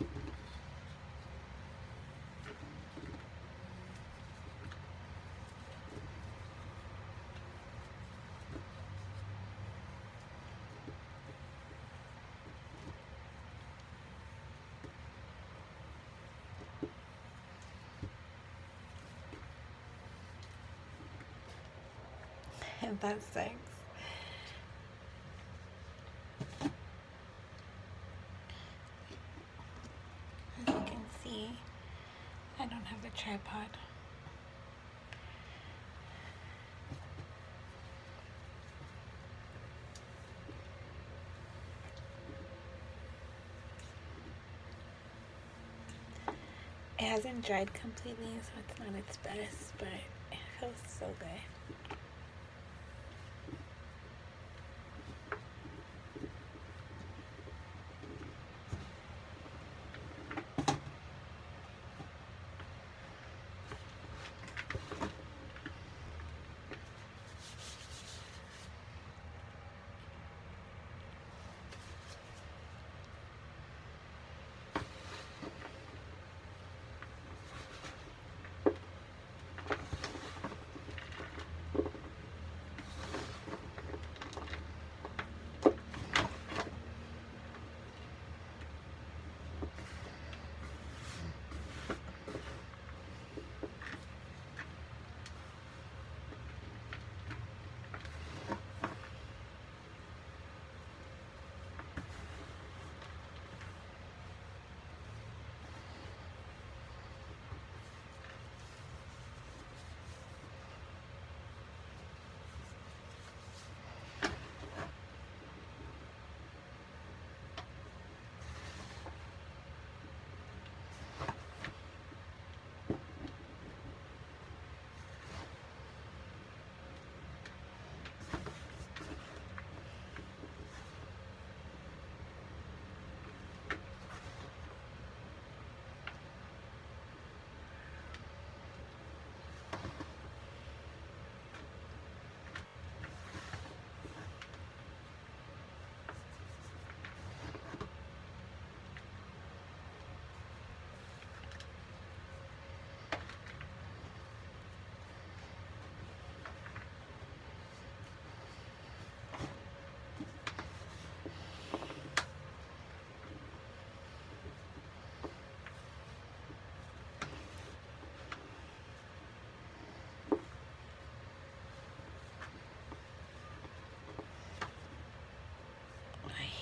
and that sucks. It hasn't dried completely, so it's not its best, but it feels so good.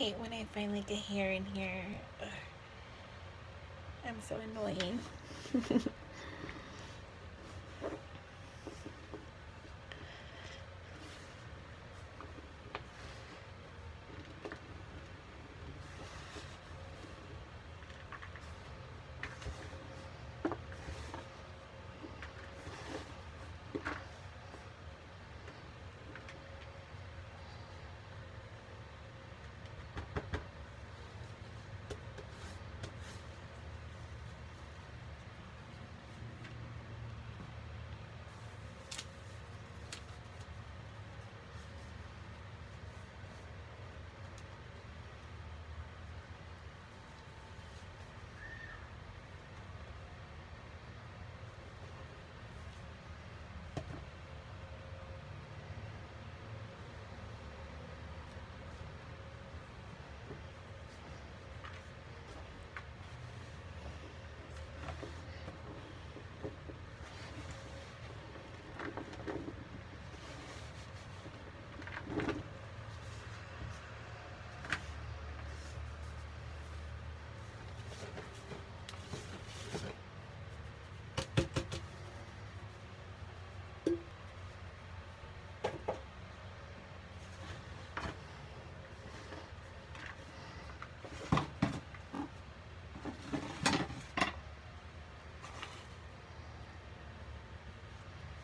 Hate when I finally get hair in here. Ugh. I'm so annoying.